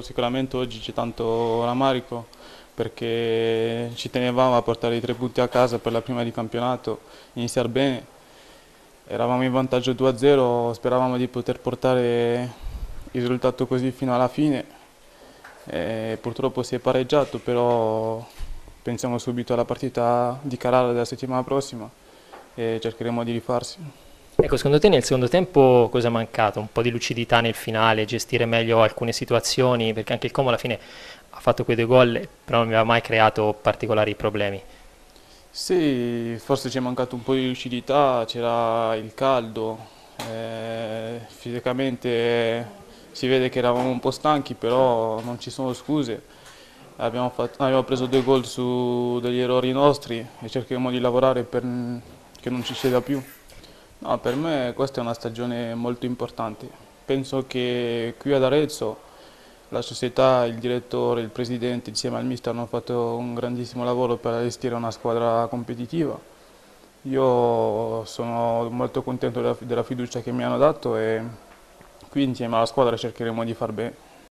sicuramente oggi c'è tanto rammarico perché ci tenevamo a portare i tre punti a casa per la prima di campionato, iniziare bene. Eravamo in vantaggio 2-0, speravamo di poter portare il risultato così fino alla fine. E purtroppo si è pareggiato, però pensiamo subito alla partita di Carrara della settimana prossima e cercheremo di rifarsi. Ecco, secondo te nel secondo tempo cosa è mancato? Un po' di lucidità nel finale, gestire meglio alcune situazioni, perché anche il Como alla fine ha fatto quei due gol, però non mi aveva mai creato particolari problemi. Sì, forse ci è mancato un po' di lucidità, c'era il caldo, eh, fisicamente si vede che eravamo un po' stanchi, però non ci sono scuse. Abbiamo, fatto, abbiamo preso due gol su degli errori nostri e cercheremo di lavorare per che non ci sia più. No, per me questa è una stagione molto importante. Penso che qui ad Arezzo la società, il direttore, il presidente insieme al mister hanno fatto un grandissimo lavoro per allestire una squadra competitiva. Io sono molto contento della, della fiducia che mi hanno dato e qui insieme alla squadra cercheremo di far bene.